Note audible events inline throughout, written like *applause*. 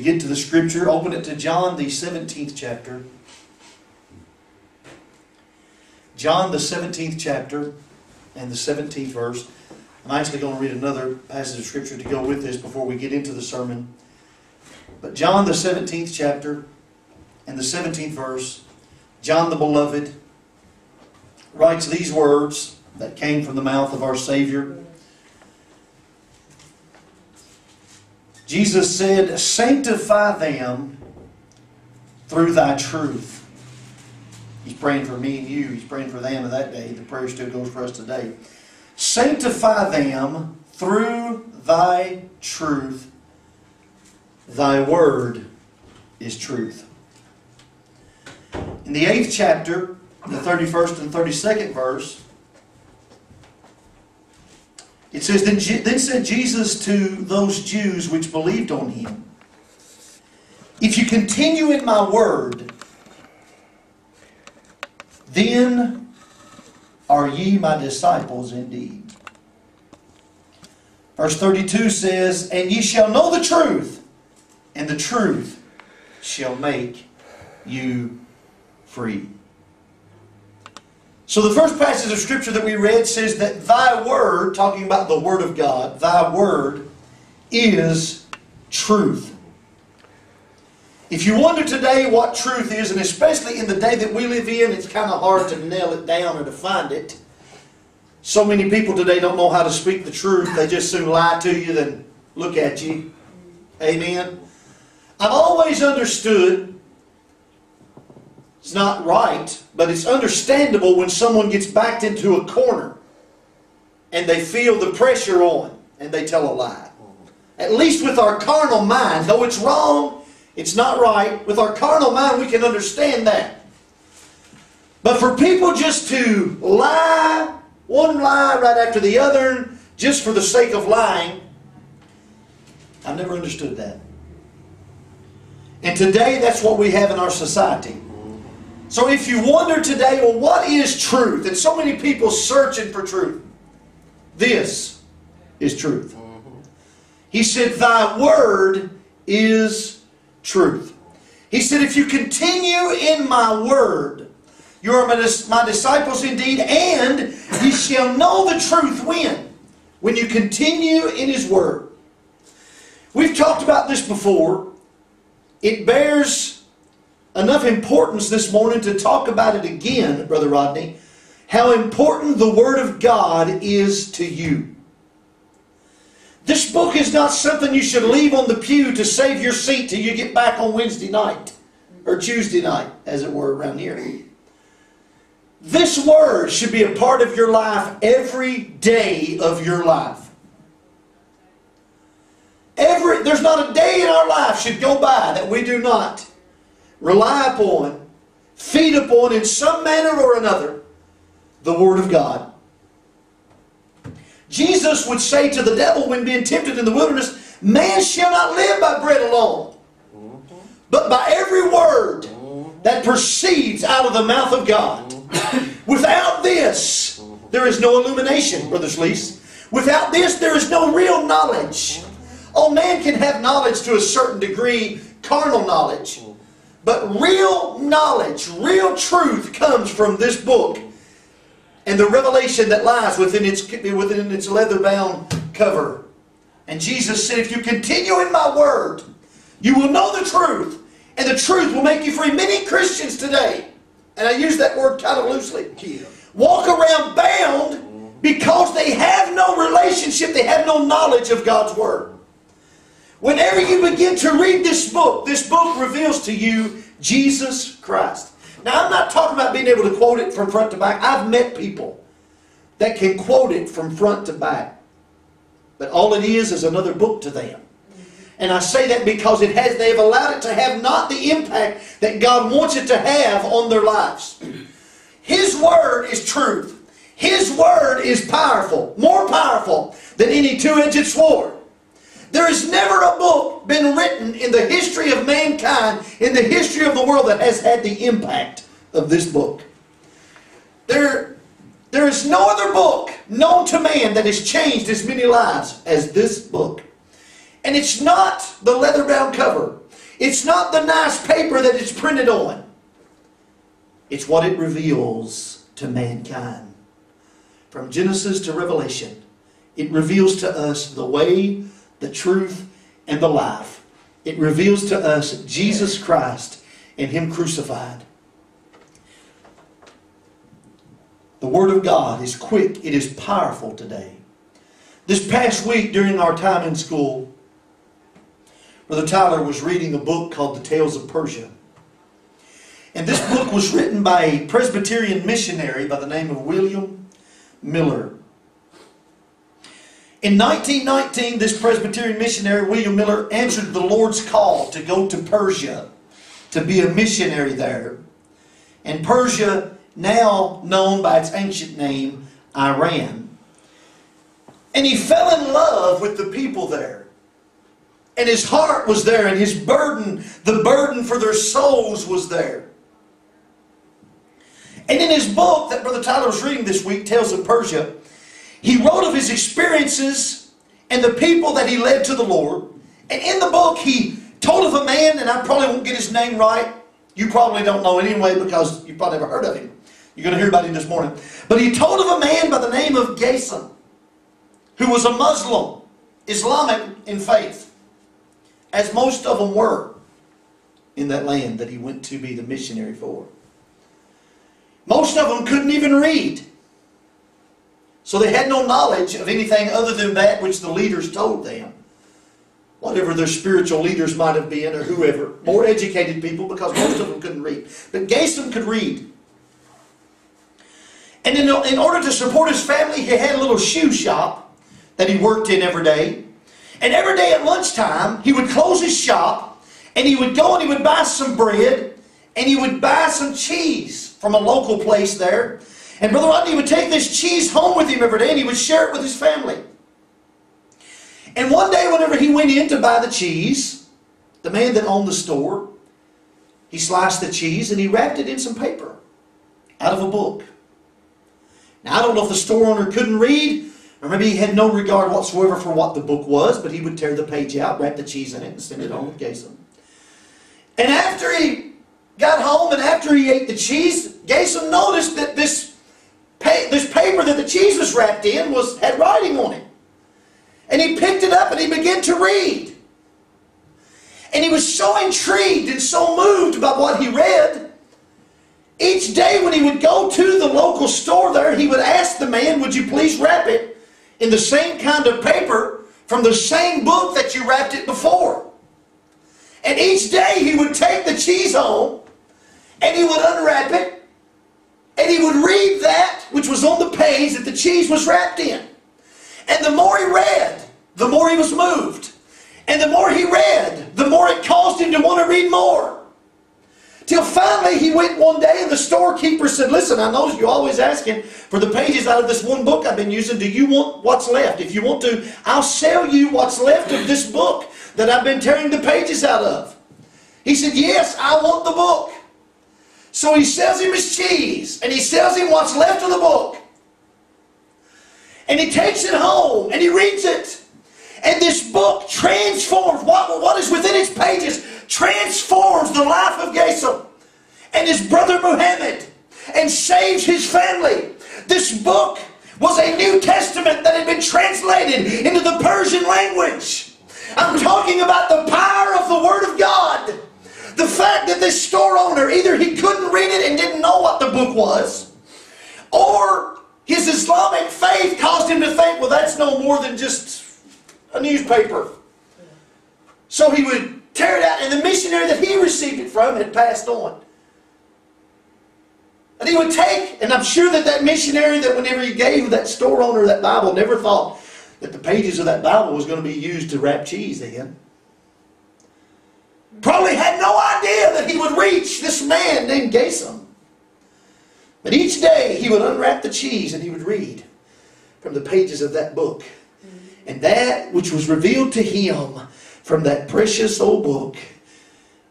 Get to the scripture, open it to John, the 17th chapter. John, the 17th chapter, and the 17th verse. I'm actually going to read another passage of scripture to go with this before we get into the sermon. But John, the 17th chapter, and the 17th verse, John the Beloved writes these words that came from the mouth of our Savior. Jesus said, Sanctify them through thy truth. He's praying for me and you. He's praying for them of that day. The prayer still goes for us today. Sanctify them through thy truth. Thy word is truth. In the eighth chapter, the 31st and 32nd verse, it says, then, said Jesus to those Jews which believed on him, If you continue in my word, then are ye my disciples indeed. Verse 32 says, And ye shall know the truth, and the truth shall make you free. So the first passage of Scripture that we read says that thy word, talking about the Word of God, thy word is truth. If you wonder today what truth is, and especially in the day that we live in, it's kind of hard to nail it down or to find it. So many people today don't know how to speak the truth. They just soon lie to you than look at you. Amen. I've always understood it's not right, but it's understandable when someone gets backed into a corner and they feel the pressure on and they tell a lie. At least with our carnal mind, though it's wrong, it's not right, with our carnal mind we can understand that. But for people just to lie, one lie right after the other, just for the sake of lying, I've never understood that. And today that's what we have in our society. So if you wonder today, well, what is truth? And so many people searching for truth. This is truth. He said, Thy word is truth. He said, If you continue in my word, you are my, disciples indeed, and ye shall know the truth when? When you continue in his word. We've talked about this before. It bears enough importance this morning to talk about it again, Brother Rodney, how important the Word of God is to you. This book is not something you should leave on the pew to save your seat till you get back on Wednesday night, or Tuesday night, as it were, around here. This Word should be a part of your life every day of your life. Every, there's not a day in our life should go by that we do not rely upon, feed upon in some manner or another the Word of God. Jesus would say to the devil when being tempted in the wilderness, Man shall not live by bread alone, but by every word that proceeds out of the mouth of God. *laughs* Without this, there is no illumination, Brother Sleece. Without this, there is no real knowledge. Oh, man can have knowledge to a certain degree, carnal knowledge. But real knowledge, real truth comes from this book and the revelation that lies within its, within its leather-bound cover. And Jesus said, if you continue in my word, you will know the truth, and the truth will make you free. Many Christians today, and I use that word kind of loosely, walk around bound because they have no relationship, they have no knowledge of God's word. Whenever you begin to read this book, this book reveals to you Jesus Christ. Now, I'm not talking about being able to quote it from front to back. I've met people that can quote it from front to back. But all it is is another book to them. And I say that because it has, they've allowed it to have not the impact that God wants it to have on their lives. His Word is truth. His Word is powerful, more powerful than any two-edged sword. There is never a book been written in the history of mankind, in the history of the world, that has had the impact of this book. There, there is no other book known to man that has changed as many lives as this book. And it's not the leather-bound cover. It's not the nice paper that it's printed on. It's what it reveals to mankind. From Genesis to Revelation, it reveals to us the way, the truth, and the life. It reveals to us Jesus Christ and Him crucified. The Word of God is quick, it is powerful today. This past week during our time in school, Brother Tyler was reading a book called The Tales of Persia. And this book was written by a Presbyterian missionary by the name of William Miller. In 1919, this Presbyterian missionary, William Miller, answered the Lord's call to go to Persia to be a missionary there. And Persia, now known by its ancient name, Iran. And he fell in love with the people there. And his heart was there, and his burden, the burden for their souls was there. And in his book that Brother Tyler was reading this week, Tales of Persia, he wrote of his experiences and the people that he led to the Lord. And in the book, he told of a man, and I probably won't get his name right. You probably don't know anyway because you probably never heard of him. You're going to hear about him this morning. But he told of a man by the name of Gason, who was a Muslim, Islamic in faith as most of them were in that land that he went to be the missionary for. Most of them couldn't even read. So they had no knowledge of anything other than that which the leaders told them. Whatever their spiritual leaders might have been or whoever. More educated people because most of them couldn't read. But Gason could read. And in, in order to support his family, he had a little shoe shop that he worked in every day. And every day at lunchtime, he would close his shop and he would go and he would buy some bread and he would buy some cheese from a local place there. And Brother Rodney would take this cheese home with him every day and he would share it with his family. And one day, whenever he went in to buy the cheese, the man that owned the store, he sliced the cheese and he wrapped it in some paper out of a book. Now, I don't know if the store owner couldn't read or maybe he had no regard whatsoever for what the book was, but he would tear the page out, wrap the cheese in it, and send it home with Gason. And after he got home and after he ate the cheese, Gason noticed that this, pa this paper that the cheese was wrapped in was had writing on it. And he picked it up and he began to read. And he was so intrigued and so moved by what he read. Each day when he would go to the local store there, he would ask the man, would you please wrap it in the same kind of paper from the same book that you wrapped it before. And each day he would take the cheese home and he would unwrap it and he would read that which was on the page that the cheese was wrapped in. And the more he read, the more he was moved. And the more he read, the more it caused him to want to read more. Till finally he went one day and the storekeeper said, Listen, I know you're always asking for the pages out of this one book I've been using. Do you want what's left? If you want to, I'll sell you what's left of this book that I've been tearing the pages out of. He said, Yes, I want the book. So he sells him his cheese and he sells him what's left of the book. And he takes it home and he reads it. And this book transforms what, what is within its pages transforms the life of Gason and his brother Muhammad and saves his family. This book was a New Testament that had been translated into the Persian language. I'm talking about the power of the Word of God. The fact that this store owner, either he couldn't read it and didn't know what the book was, or his Islamic faith caused him to think, well, that's no more than just a newspaper. So he would tear it out. And the missionary that he received it from had passed on. And he would take, and I'm sure that that missionary that whenever he gave that store owner that Bible never thought that the pages of that Bible was going to be used to wrap cheese in. Probably had no idea that he would reach this man named Gason. But each day he would unwrap the cheese and he would read from the pages of that book. And that which was revealed to him from that precious old book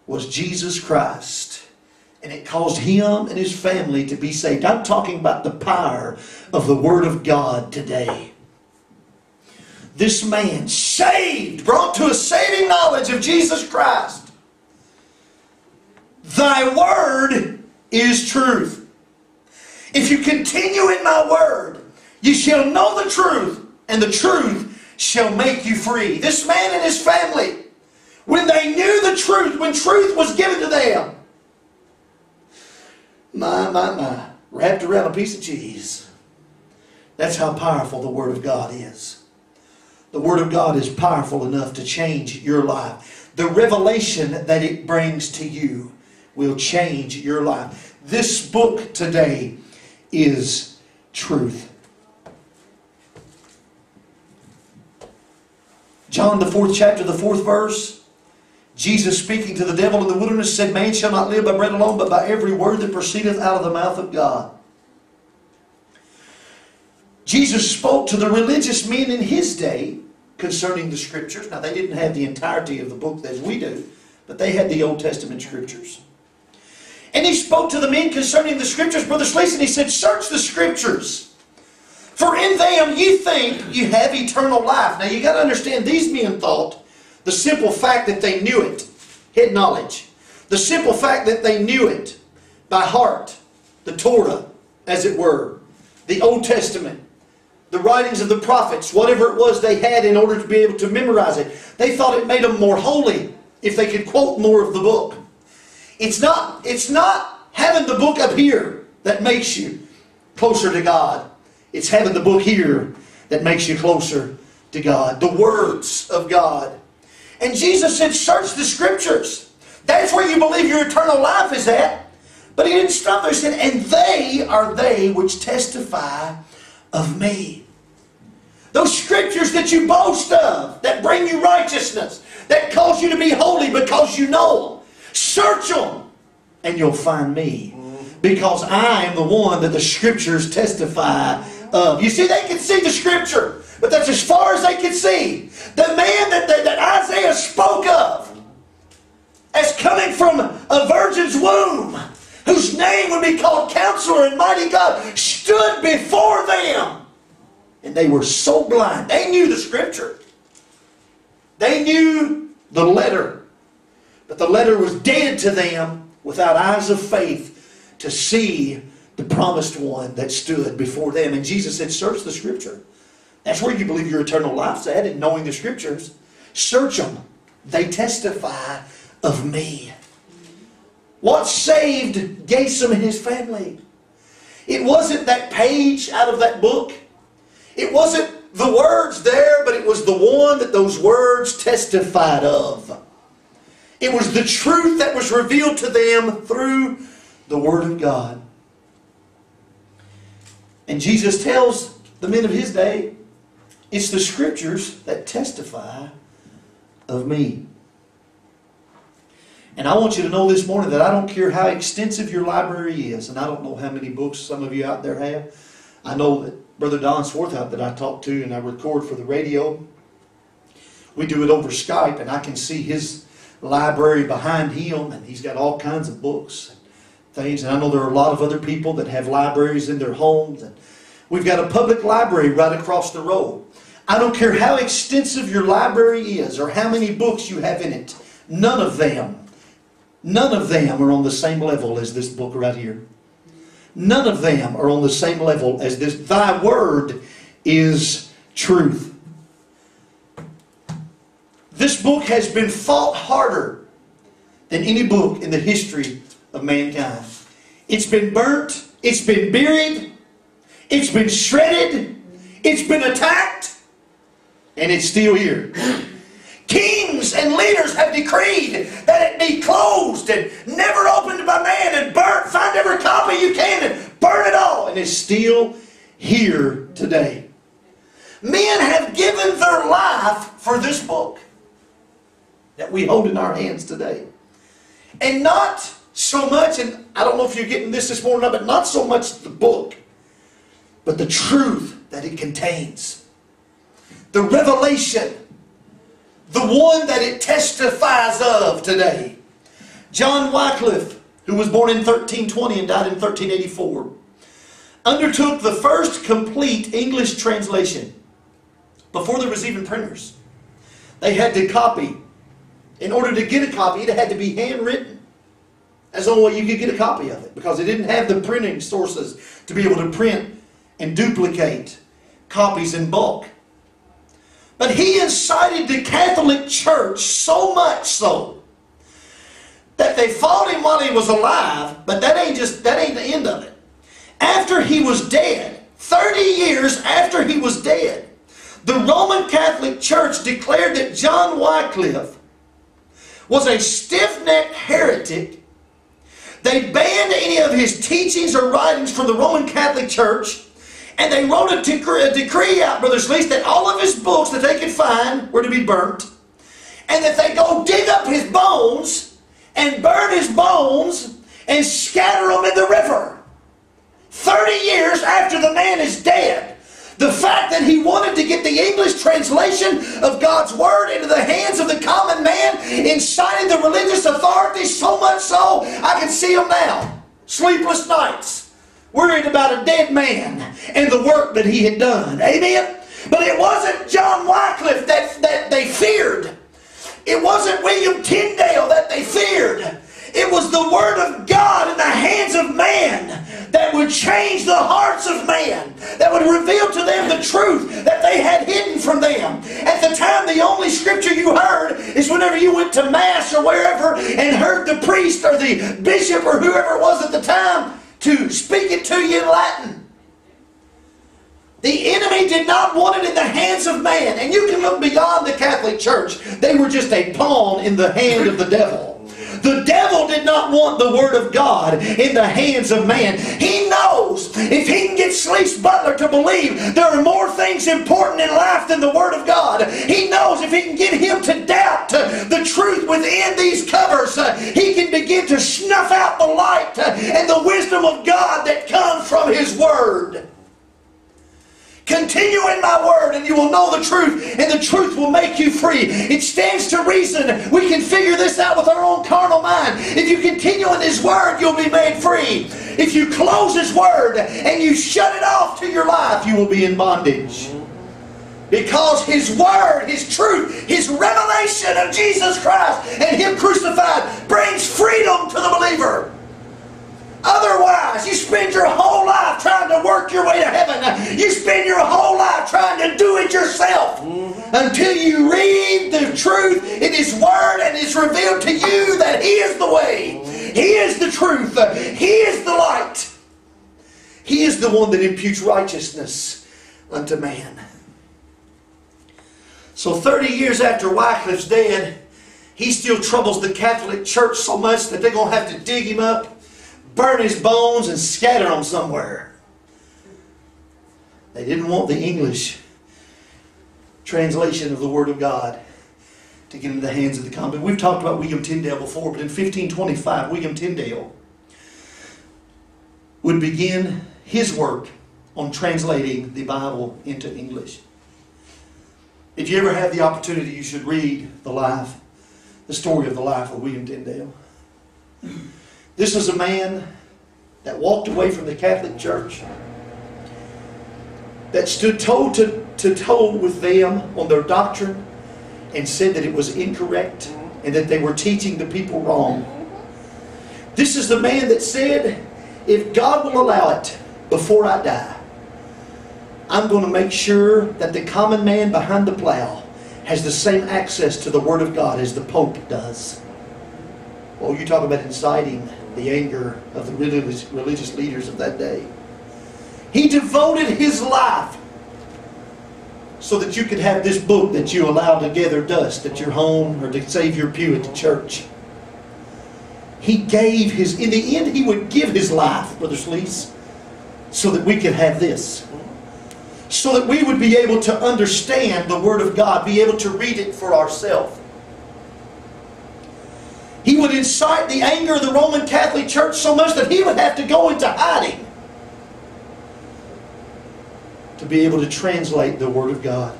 was Jesus Christ. And it caused him and his family to be saved. I'm talking about the power of the Word of God today. This man, saved, brought to a saving knowledge of Jesus Christ, Thy word is truth. If you continue in my word, you shall know the truth, and the truth shall make you free. This man and his family, when they knew the truth, when truth was given to them, my, my, my, wrapped around a piece of cheese. That's how powerful the Word of God is. The Word of God is powerful enough to change your life. The revelation that it brings to you will change your life. This book today is truth. John, the fourth chapter, the fourth verse. Jesus speaking to the devil in the wilderness said, Man shall not live by bread alone, but by every word that proceedeth out of the mouth of God. Jesus spoke to the religious men in his day concerning the scriptures. Now, they didn't have the entirety of the book as we do, but they had the Old Testament scriptures. And he spoke to the men concerning the scriptures, Brother Sleason. He said, Search the scriptures, for in them you think you have eternal life. Now, you got to understand, these men thought the simple fact that they knew it, head knowledge, the simple fact that they knew it by heart, the Torah, as it were, the Old Testament, the writings of the prophets, whatever it was they had in order to be able to memorize it. They thought it made them more holy if they could quote more of the book. It's not, it's not having the book up here that makes you closer to God. It's having the book here that makes you closer to God. The words of God. And Jesus said, search the scriptures. That's where you believe your eternal life is at. But he didn't stop there. He said, and they are they which testify of me. Those scriptures that you boast of, that bring you righteousness, that cause you to be holy because you know. Search them, and you'll find me. Because I am the one that the scriptures testify of. You see, they can see the scripture, but that's as far as they can see. The man that, that, that Isaiah spoke of as coming from a virgin's womb, whose name would be called Counselor and Mighty God, stood before them and they were so blind. They knew the scripture. They knew the letter. But the letter was dead to them without eyes of faith to see the promised one that stood before them. And Jesus said, Search the scripture. That's where you believe your eternal life's at, in knowing the scriptures. Search them. They testify of me. What saved Gason and his family? It wasn't that page out of that book. It wasn't the words there, but it was the one that those words testified of. It was the truth that was revealed to them through the Word of God. And Jesus tells the men of his day, it's the Scriptures that testify of me. And I want you to know this morning that I don't care how extensive your library is, and I don't know how many books some of you out there have. I know that Brother Don Swarthout that I talk to and I record for the radio, we do it over Skype and I can see his library behind him and he's got all kinds of books and things. And I know there are a lot of other people that have libraries in their homes. And we've got a public library right across the road. I don't care how extensive your library is or how many books you have in it. None of them, none of them are on the same level as this book right here. None of them are on the same level as this. Thy word is truth. This book has been fought harder than any book in the history of mankind. It's been burnt, it's been buried, it's been shredded, it's been attacked, and it's still here. Kings and leaders have decreed that it be closed and never opened by man and burnt. Find every copy you can and burn it all. And it's still here today. Men have given their life for this book we hold in our hands today. And not so much, and I don't know if you're getting this this morning, but not so much the book, but the truth that it contains. The revelation the one that it testifies of today. John Wycliffe, who was born in 1320 and died in 1384, undertook the first complete English translation before there was even printers. They had to copy. In order to get a copy, it had to be handwritten. That's the only way you could get a copy of it because they didn't have the printing sources to be able to print and duplicate copies in bulk. But he incited the Catholic Church so much so that they fought him while he was alive, but that ain't just that ain't the end of it. After he was dead, 30 years after he was dead, the Roman Catholic Church declared that John Wycliffe was a stiff-necked heretic. They banned any of his teachings or writings from the Roman Catholic Church, and they wrote a decree, a decree out, Brother Sleece, that all of his books that they could find were to be burnt, and that they go dig up his bones and burn his bones and scatter them in the river. 30 years after the man is dead. The fact that he wanted to get the English translation of God's Word into the hands of the common man incited the religious authorities so much so, I can see him now. Sleepless nights, worried about a dead man and the work that he had done. Amen? But it wasn't John Wycliffe that, that they feared. It wasn't William Tyndale that they feared. It was the Word of God in the hands of man that would change the hearts of man, that would reveal to them the truth that they had hidden from them. At the time, the only scripture you heard is whenever you went to Mass or wherever and heard the priest or the bishop or whoever it was at the time to speak it to you in Latin. The enemy did not want it in the hands of man. And you can look beyond the Catholic Church. They were just a pawn in the hand of the devil. The devil did not want the Word of God in the hands of man. He knows if he can get Sleece Butler to believe there are more things important in life than the Word of God, he knows if he can get him to doubt the truth within these covers, uh, he can begin to snuff out the light uh, and the wisdom of God that comes from His Word. Continue in my word and you will know the truth and the truth will make you free. It stands to reason we can figure this out with our own carnal mind. If you continue in his word, you'll be made free. If you close his word and you shut it off to your life, you will be in bondage. Because his word, his truth, his revelation of Jesus Christ and him crucified brings freedom to the believer. Otherwise, you spend your whole life trying to work your way to heaven. You spend your whole life trying to do it yourself mm-hmm. until you read the truth in His Word and it's revealed to you that He is the way. He is the truth, He is the light. He is the one that imputes righteousness unto man. So 30 years after Wycliffe's dead, he still troubles the Catholic Church so much that they're going to have to dig him up burn his bones and scatter them somewhere. They didn't want the English translation of the Word of God to get into the hands of the common. We've talked about William Tyndale before, but in 1525, William Tyndale would begin his work on translating the Bible into English. If you ever have the opportunity, you should read the life, the story of the life of William Tyndale. This is a man that walked away from the Catholic Church, that stood toe to, to toe with them on their doctrine and said that it was incorrect and that they were teaching the people wrong. This is the man that said, if God will allow it before I die, I'm going to make sure that the common man behind the plow has the same access to the Word of God as the Pope does. Well, you talk about inciting the anger of the religious, religious leaders of that day. He devoted his life so that you could have this book that you allow to gather dust at your home or to save your pew at the church. He gave his, in the end, he would give his life, Brother Sleece, so that we could have this. So that we would be able to understand the Word of God, be able to read it for ourselves. He would incite the anger of the Roman Catholic Church so much that he would have to go into hiding to be able to translate the Word of God.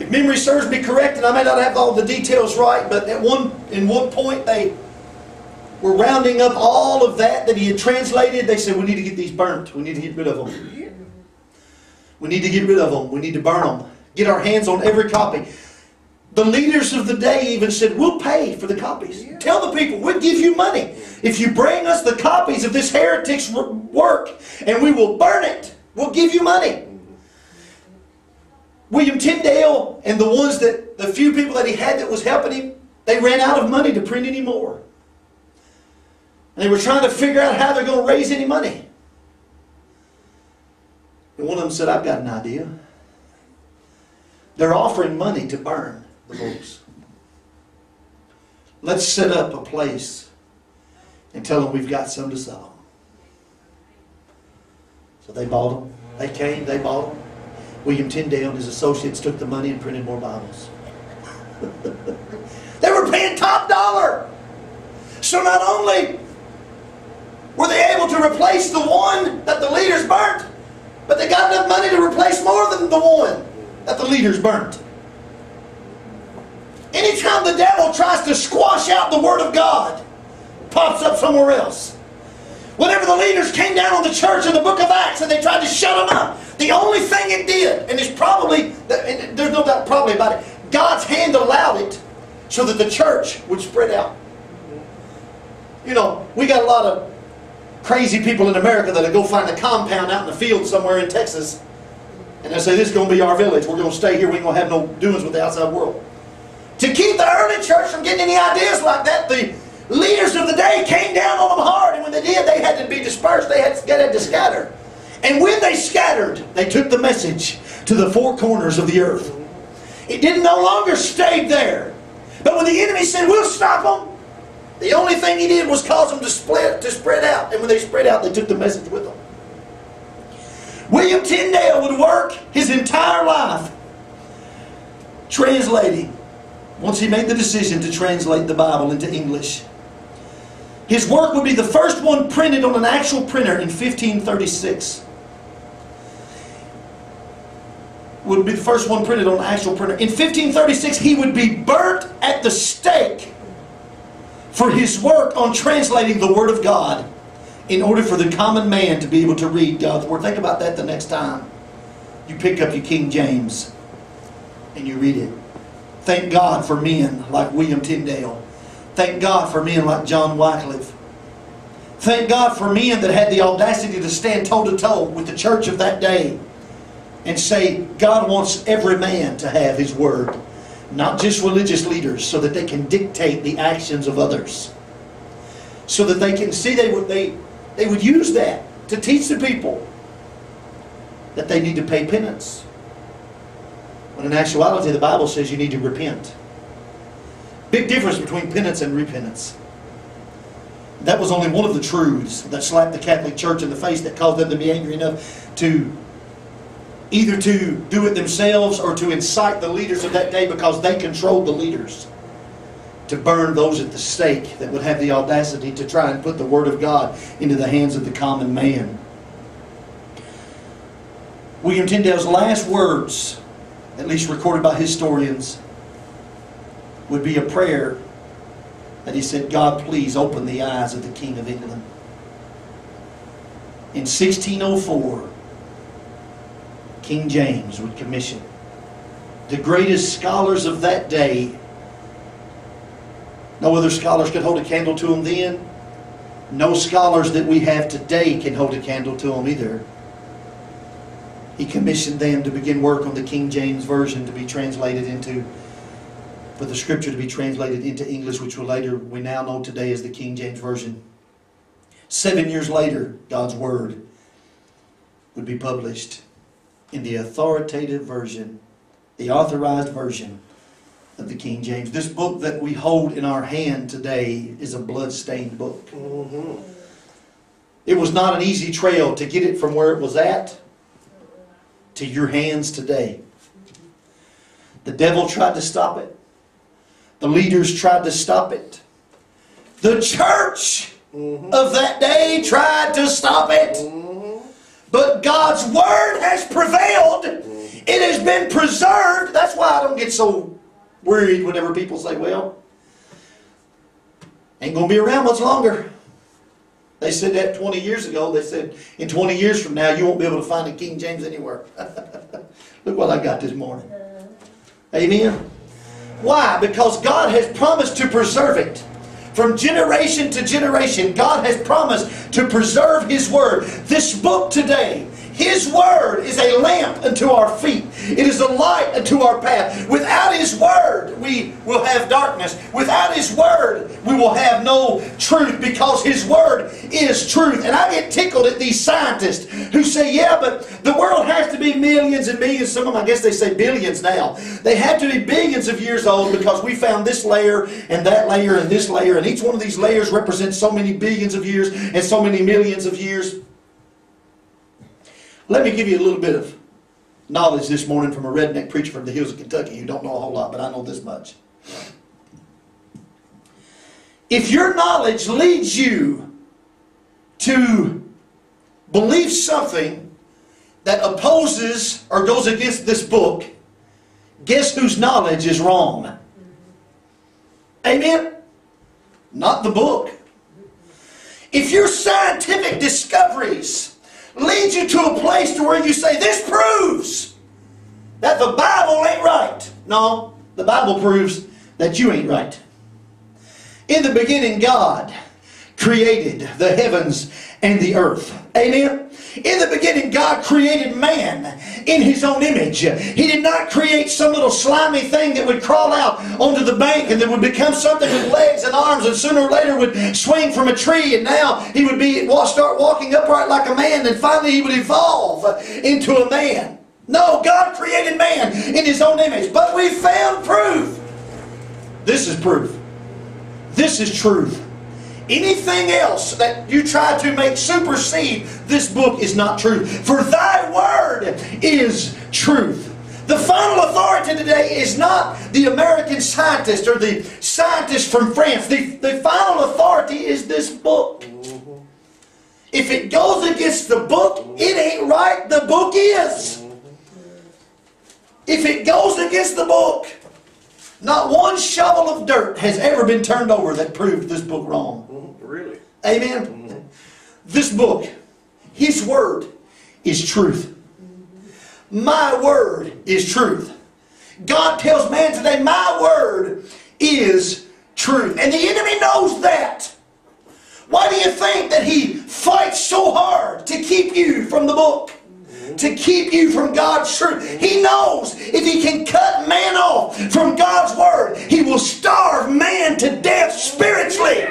If memory serves me correct, and I may not have all the details right, but at one in one point they were rounding up all of that that he had translated. They said, "We need to get these burnt. We need to get rid of them. We need to get rid of them. We need to burn them. Get our hands on every copy." The leaders of the day even said, We'll pay for the copies. Yeah. Tell the people, we'll give you money if you bring us the copies of this heretic's work and we will burn it. We'll give you money. William Tyndale and the ones that, the few people that he had that was helping him, they ran out of money to print any more. And they were trying to figure out how they're going to raise any money. And one of them said, I've got an idea. They're offering money to burn books. Let's set up a place and tell them we've got some to sell them. So they bought them. They came, they bought them. William Tyndale and his associates took the money and printed more Bibles. *laughs* they were paying top dollar. So not only were they able to replace the one that the leaders burnt, but they got enough money to replace more than the one that the leaders burnt. Anytime the devil tries to squash out the Word of God, pops up somewhere else. Whenever the leaders came down on the church in the book of Acts and they tried to shut them up, the only thing it did, and it's probably, there's no doubt probably about it, God's hand allowed it so that the church would spread out. You know, we got a lot of crazy people in America that'll go find a compound out in the field somewhere in Texas and they say, this is going to be our village. We're going to stay here. We ain't going to have no doings with the outside world. To keep the early church from getting any ideas like that, the leaders of the day came down on them hard. And when they did, they had to be dispersed. They had, they had to scatter. And when they scattered, they took the message to the four corners of the earth. It didn't no longer stay there. But when the enemy said, we'll stop them, the only thing he did was cause them to split, to spread out. And when they spread out, they took the message with them. William Tyndale would work his entire life translating once he made the decision to translate the Bible into English. His work would be the first one printed on an actual printer in 1536. Would be the first one printed on an actual printer. In 1536, he would be burnt at the stake for his work on translating the Word of God in order for the common man to be able to read God's Word. Think about that the next time you pick up your King James and you read it. Thank God for men like William Tyndale. Thank God for men like John Wycliffe. Thank God for men that had the audacity to stand toe to toe with the church of that day and say, God wants every man to have His Word, not just religious leaders, so that they can dictate the actions of others. So that they can see they would, they, they would use that to teach the people that they need to pay penance. In actuality, the Bible says you need to repent. Big difference between penance and repentance. That was only one of the truths that slapped the Catholic Church in the face that caused them to be angry enough to either to do it themselves or to incite the leaders of that day because they controlled the leaders to burn those at the stake that would have the audacity to try and put the Word of God into the hands of the common man. William Tyndale's last words, at least recorded by historians, would be a prayer that he said, God, please open the eyes of the King of England. In 1604, King James would commission the greatest scholars of that day no other scholars could hold a candle to them then. No scholars that we have today can hold a candle to them either. He commissioned them to begin work on the King James Version to be translated into, for the scripture to be translated into English, which we later, we now know today as the King James Version. Seven years later, God's Word would be published in the authoritative version, the authorized version of the King James. This book that we hold in our hand today is a blood-stained book. Mm-hmm. It was not an easy trail to get it from where it was at to your hands today. The devil tried to stop it. The leaders tried to stop it. The church mm-hmm. of that day tried to stop it. Mm-hmm. But God's word has prevailed. Mm-hmm. It has been preserved. That's why I don't get so worried whenever people say, well, ain't going to be around much longer. They said that 20 years ago. They said, in 20 years from now, you won't be able to find a King James anywhere. *laughs* Look what I got this morning. Amen. Why? Because God has promised to preserve it. From generation to generation, God has promised to preserve His Word. This book today his word is a lamp unto our feet. It is a light unto our path. Without His word, we will have darkness. Without His word, we will have no truth because His word is truth. And I get tickled at these scientists who say, yeah, but the world has to be millions and millions. Some of them, I guess they say billions now. They have to be billions of years old because we found this layer and that layer and this layer. And each one of these layers represents so many billions of years and so many millions of years. Let me give you a little bit of knowledge this morning from a redneck preacher from the hills of Kentucky who don't know a whole lot, but I know this much. If your knowledge leads you to believe something that opposes or goes against this book, guess whose knowledge is wrong? Amen? Not the book. If your scientific discoveries leads you to a place to where you say, this proves that the Bible ain't right. No, the Bible proves that you ain't right. In the beginning, God created the heavens and the earth. Amen? In the beginning, God created man in his own image. He did not create some little slimy thing that would crawl out onto the bank and that would become something with legs and arms and sooner or later would swing from a tree and now he would be start walking upright like a man and finally he would evolve into a man. No, God created man in his own image. But we found proof. This is proof. This is truth. Anything else that you try to make supersede this book is not true. For thy word is truth. The final authority today is not the American scientist or the scientist from France. The, the final authority is this book. If it goes against the book, it ain't right. The book is. If it goes against the book, not one shovel of dirt has ever been turned over that proved this book wrong. Amen. This book, His Word, is truth. My Word is truth. God tells man today, My Word is truth. And the enemy knows that. Why do you think that he fights so hard to keep you from the book? To keep you from God's truth. He knows if he can cut man off from God's word, he will starve man to death spiritually.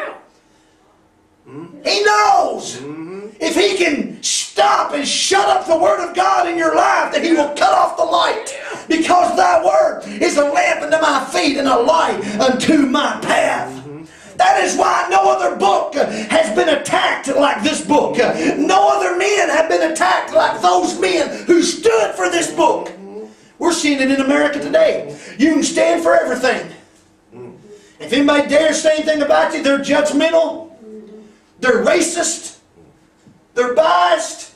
Mm-hmm. He knows mm-hmm. if he can stop and shut up the word of God in your life that he will cut off the light because thy word is a lamp unto my feet and a light unto my path. Mm-hmm. That is why no other book has been attacked like this book. No other men have been attacked like those men who stood for this book. We're seeing it in America today. You can stand for everything. Mm. If anybody dares say anything about you, they're judgmental. They're racist. They're biased.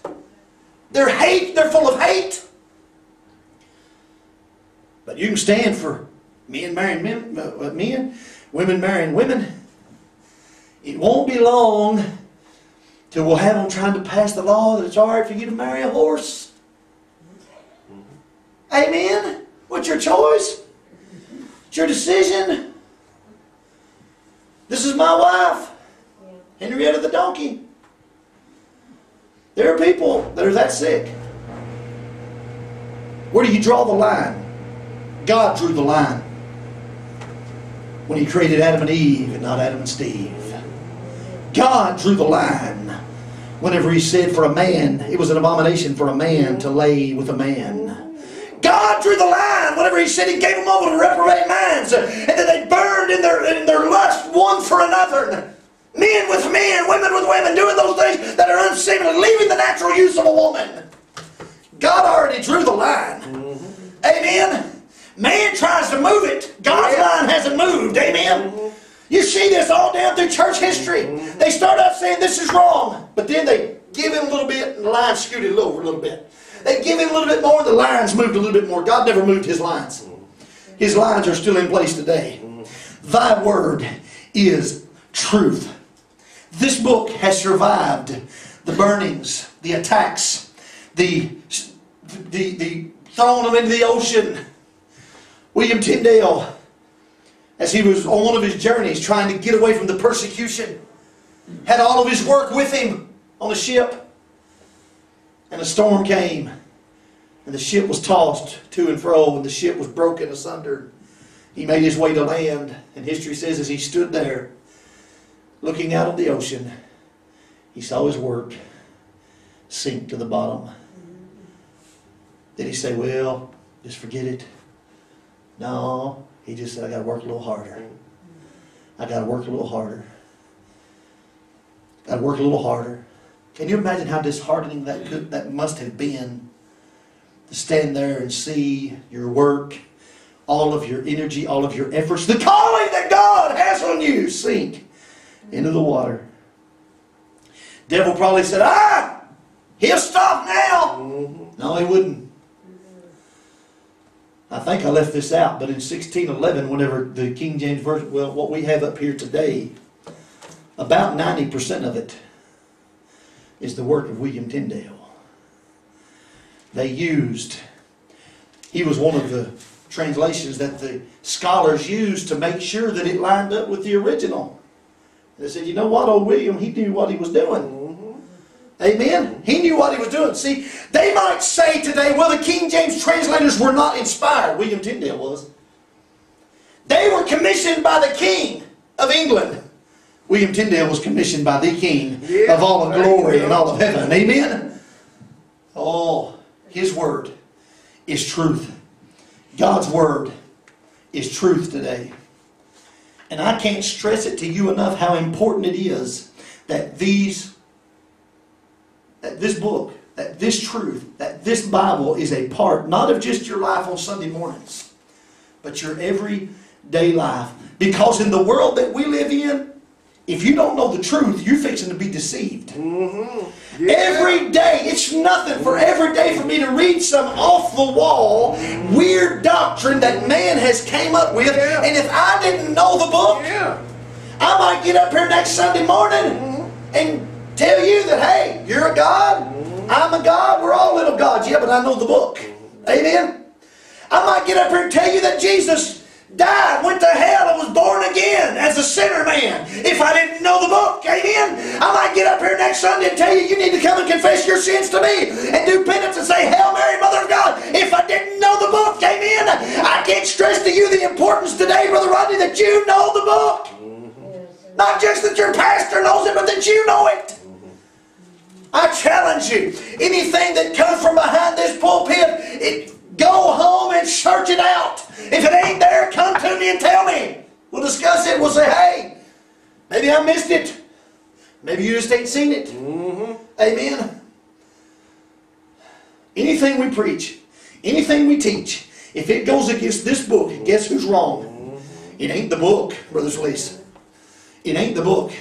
They're hate. They're full of hate. But you can stand for men marrying men, uh, men, women marrying women. It won't be long till we'll have them trying to pass the law that it's all right for you to marry a horse. Amen? What's your choice? It's your decision. This is my wife. Henrietta the donkey. There are people that are that sick. Where do you draw the line? God drew the line when He created Adam and Eve and not Adam and Steve. God drew the line whenever He said for a man, it was an abomination for a man to lay with a man. God drew the line whenever He said He gave them over to reprobate minds and that they burned in their, in their lust one for another. Men with men, women with women, doing those things that are unseemly, leaving the natural use of a woman. God already drew the line. Mm-hmm. Amen. Man tries to move it. God's yeah. line hasn't moved. Amen. Mm-hmm. You see this all down through church history. Mm-hmm. They start out saying this is wrong, but then they give him a little bit and the line scooted over a little bit. They give him a little bit more and the lines moved a little bit more. God never moved his lines. His lines are still in place today. Thy word is truth. This book has survived the burnings, the attacks, the, the, the throwing them into the ocean. William Tyndale as he was on one of his journeys trying to get away from the persecution. Had all of his work with him on the ship. And a storm came. And the ship was tossed to and fro, and the ship was broken asunder. He made his way to land, and history says as he stood there, looking out on the ocean, he saw his work sink to the bottom. Did he say, Well, just forget it? No, he just said, I got to work a little harder. I got to work a little harder. To work a little harder. Can you imagine how disheartening that could, that must have been to stand there and see your work, all of your energy, all of your efforts, the calling that God has on you sink into the water. Devil probably said, "Ah, he'll stop now." Mm-hmm. No, he wouldn't. I think I left this out, but in 1611, whenever the King James Version, well, what we have up here today, about 90% of it is the work of William Tyndale. They used, he was one of the translations that the scholars used to make sure that it lined up with the original. They said, you know what, old William, he knew what he was doing. Mm-hmm. Amen? He knew what he was doing. See, they might say today, well, the King James translators were not inspired. William Tyndale was. They were commissioned by the King of England. William Tyndale was commissioned by the King yeah, of all of glory and all of heaven. Amen? Oh, His Word is truth. God's Word is truth today. And I can't stress it to you enough how important it is that these that this book, that this truth, that this Bible is a part not of just your life on Sunday mornings, but your everyday life. Because in the world that we live in, if you don't know the truth, you're fixing to be deceived. Mm-hmm. Yeah. Every day, it's nothing for every day for me to read some off the wall, weird doctrine that man has came up with. Yeah. And if I didn't know the book, yeah. I might get up here next Sunday morning mm-hmm. and tell you that, hey, you're a God, I'm a God, we're all little gods. Yeah, but I know the book. Amen? I might get up here and tell you that Jesus died, went to hell, and was born again as a sinner man if I didn't know the book. Amen? I might get up here next Sunday and tell you you need to come and confess your sins to me and do penance and say, Hail Mary, Mother of God, if I didn't know the book. Amen? I can't stress to you the importance today, Brother Rodney, that you know the book. Not just that your pastor knows it, but that you know it. I challenge you. Anything that comes from behind this pulpit, it, go home and search it out. If it ain't there, come to me and tell me. We'll discuss it. We'll say, hey, maybe I missed it. Maybe you just ain't seen it. Mm-hmm. Amen. Anything we preach, anything we teach, if it goes against this book, guess who's wrong? Mm-hmm. It ain't the book, Brother Felice. It ain't the book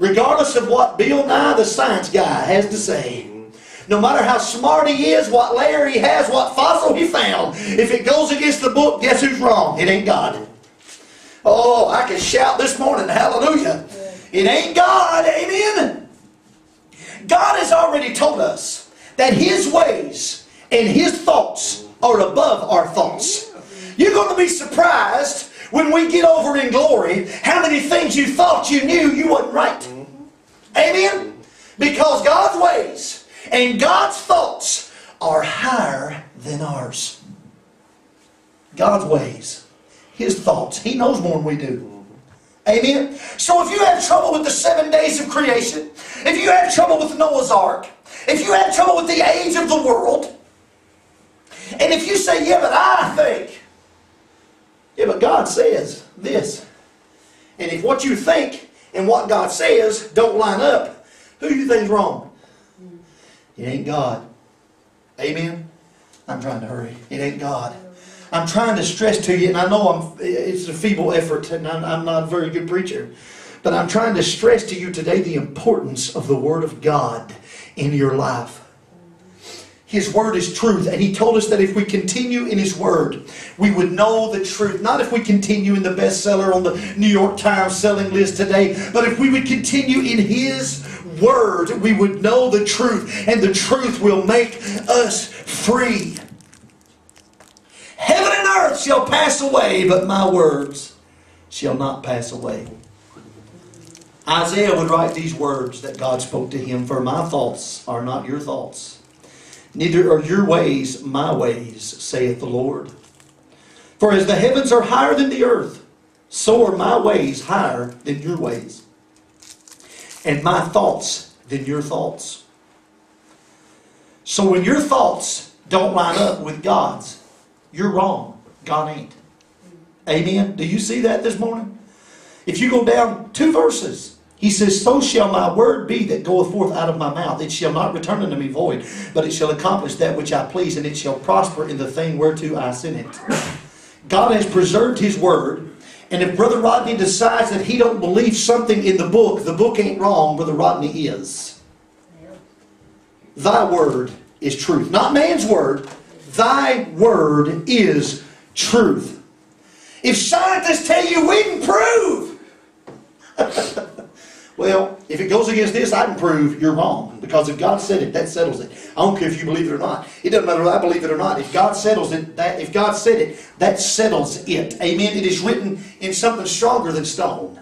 regardless of what Bill Nye, the science guy, has to say. No matter how smart he is, what layer he has, what fossil he found, if it goes against the book, guess who's wrong? It ain't God. Oh, I can shout this morning, hallelujah. It ain't God, amen. God has already told us that His ways and His thoughts are above our thoughts. You're going to be surprised when we get over in glory, how many things you thought you knew you wasn't right. Amen? Because God's ways and God's thoughts are higher than ours. God's ways, His thoughts, He knows more than we do. Amen? So if you have trouble with the seven days of creation, if you have trouble with Noah's Ark, if you have trouble with the age of the world, and if you say, yeah, but I think, yeah, but God says this. And if what you think and what God says don't line up, who do you think's wrong? It ain't God. Amen? I'm trying to hurry. It ain't God. I'm trying to stress to you, and I know I'm, it's a feeble effort, and I'm, I'm not a very good preacher, but I'm trying to stress to you today the importance of the Word of God in your life. His word is truth. And he told us that if we continue in his word, we would know the truth. Not if we continue in the bestseller on the New York Times selling list today, but if we would continue in his word, we would know the truth. And the truth will make us free. Heaven and earth shall pass away, but my words shall not pass away. Isaiah would write these words that God spoke to him For my thoughts are not your thoughts, neither are your ways my ways, saith the Lord. For as the heavens are higher than the earth, so are my ways higher than your ways, and my thoughts than your thoughts. So when your thoughts don't line up with God's, you're wrong. God ain't. Amen. Do you see that this morning? If you go down two verses, he says, So shall my word be that goeth forth out of my mouth. It shall not return unto me void, but it shall accomplish that which I please, and it shall prosper in the thing whereto I send it. God has preserved his word. And if Brother Rodney decides that he don't believe something in the book, the book ain't wrong, Brother Rodney is. Thy word is truth. Not man's word. Thy word is truth. If scientists tell you we can prove, *laughs* well, if it goes against this, I can prove you're wrong. Because if God said it, that settles it. I don't care if you believe it or not. It doesn't matter if I believe it or not. If God settles it, that if God said it, that settles it. Amen. It is written in something stronger than stone,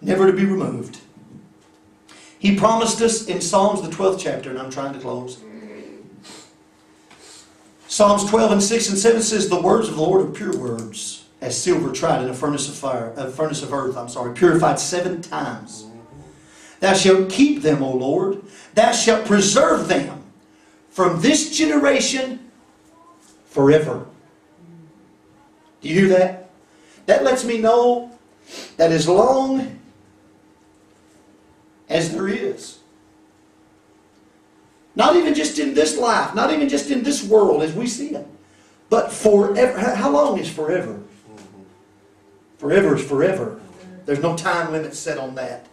never to be removed. He promised us in Psalms, the 12th chapter, and I'm trying to close. Psalms 12 and 6 and 7 says, The words of the Lord are pure words, as silver tried in a furnace of fire, a furnace of earth, I'm sorry, purified seven times. Thou shalt keep them, O Lord. Thou shalt preserve them from this generation forever. Do you hear that? That lets me know that as long as there is, not even just in this life, not even just in this world as we see it, but forever. How long is forever? Forever is forever. There's no time limit set on that.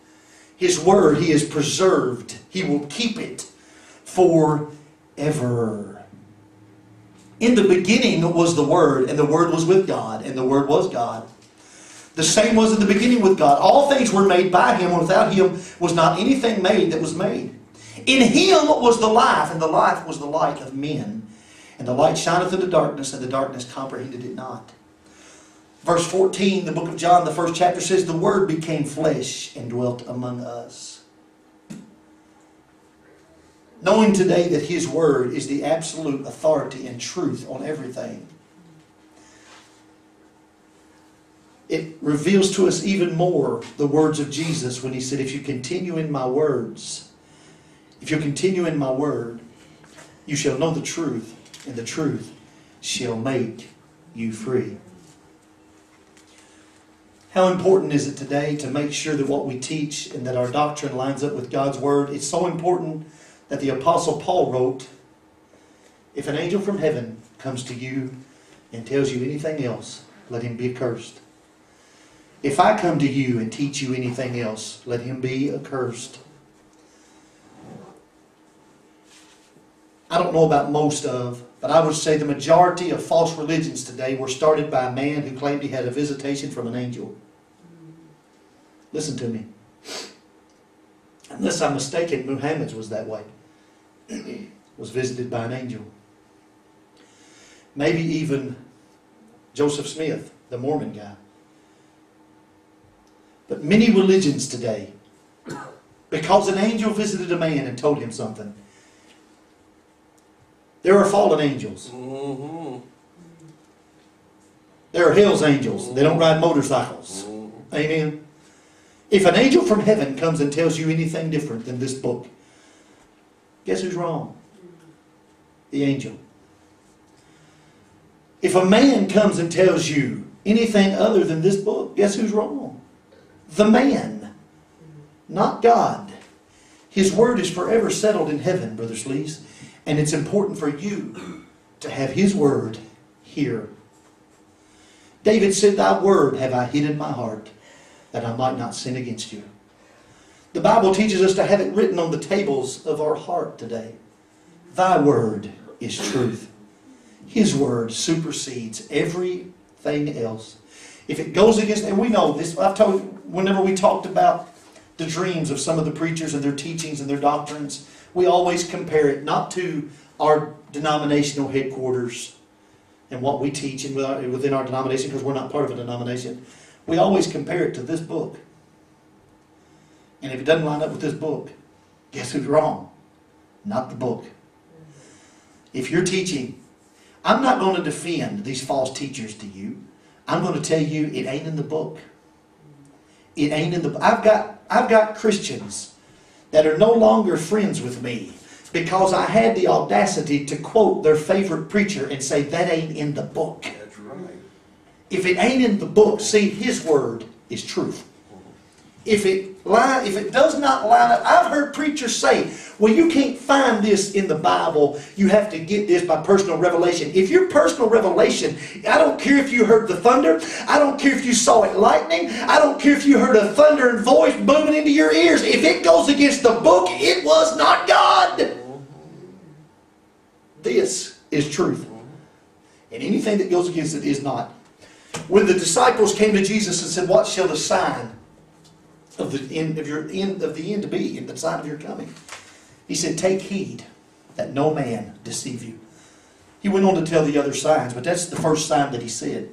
His word He has preserved. He will keep it forever. In the beginning was the Word, and the Word was with God, and the Word was God. The same was in the beginning with God. All things were made by Him, and without Him was not anything made that was made. In Him was the life, and the life was the light of men. And the light shineth in the darkness, and the darkness comprehended it not. Verse 14, the book of John, the first chapter says, The Word became flesh and dwelt among us. Knowing today that His Word is the absolute authority and truth on everything, it reveals to us even more the words of Jesus when He said, If you continue in my words, if you continue in my word, you shall know the truth, and the truth shall make you free. How important is it today to make sure that what we teach and that our doctrine lines up with God's Word? It's so important that the Apostle Paul wrote If an angel from heaven comes to you and tells you anything else, let him be accursed. If I come to you and teach you anything else, let him be accursed. I don't know about most of, but I would say the majority of false religions today were started by a man who claimed he had a visitation from an angel. Listen to me. Unless I'm mistaken, Muhammad's was that way. *clears throat* was visited by an angel. Maybe even Joseph Smith, the Mormon guy. But many religions today, *clears throat* because an angel visited a man and told him something, there are fallen angels. Mm-hmm. There are hell's angels. They don't ride motorcycles. Mm-hmm. Amen. If an angel from heaven comes and tells you anything different than this book, guess who's wrong? The angel. If a man comes and tells you anything other than this book, guess who's wrong? The man, not God. His word is forever settled in heaven, Brother Slees. And it's important for you to have His Word here. David said, Thy Word have I hid in my heart, that I might not sin against you. The Bible teaches us to have it written on the tables of our heart today. Thy Word is truth. His Word supersedes everything else. If it goes against, and we know this, I've told whenever we talked about the dreams of some of the preachers and their teachings and their doctrines, we always compare it not to our denominational headquarters and what we teach uh, within our denomination because we're not part of a denomination. we always compare it to this book. And if it doesn't line up with this book, guess who's wrong? Not the book. If you're teaching, I'm not going to defend these false teachers to you. I'm going to tell you it ain't in the book. It ain't in the I've got I've got Christians that are no longer friends with me because I had the audacity to quote their favorite preacher and say that ain't in the book. That's right. If it ain't in the book, see his word is truth. If it line, if it does not line up, I've heard preachers say, "Well, you can't find this in the Bible. You have to get this by personal revelation." If your personal revelation, I don't care if you heard the thunder, I don't care if you saw it lightning, I don't care if you heard a thundering voice booming into your ears. If it goes against the book, it was not God. This is truth, and anything that goes against it is not. When the disciples came to Jesus and said, "What shall the sign?" Of the end of your end of the end to be, the sign of your coming. He said, Take heed that no man deceive you. He went on to tell the other signs, but that's the first sign that he said.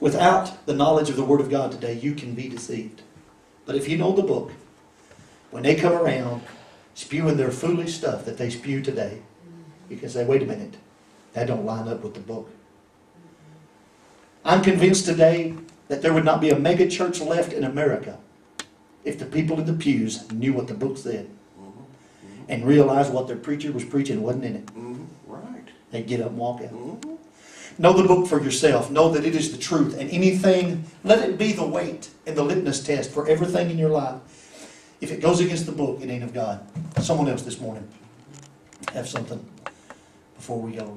Without the knowledge of the Word of God today, you can be deceived. But if you know the book, when they come around spewing their foolish stuff that they spew today, you can say, wait a minute, that don't line up with the book. I'm convinced today that there would not be a mega church left in America if the people in the pews knew what the book said and realized what their preacher was preaching wasn't in it. Mhm. Right. They'd get up and walk out. Mhm. Know the book for yourself. Know that it is the truth. And anything, let it be the weight and the litmus test for everything in your life. If it goes against the book, it ain't of God. Someone else this morning have something before we go.